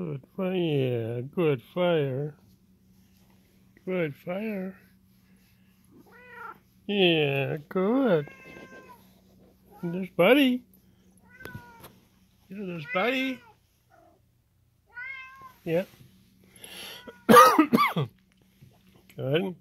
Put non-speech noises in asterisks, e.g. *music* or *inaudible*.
Good fire. Yeah, good fire. Good fire. Yeah, good. And there's Buddy. Yeah, there's Buddy. Yeah. *coughs* good.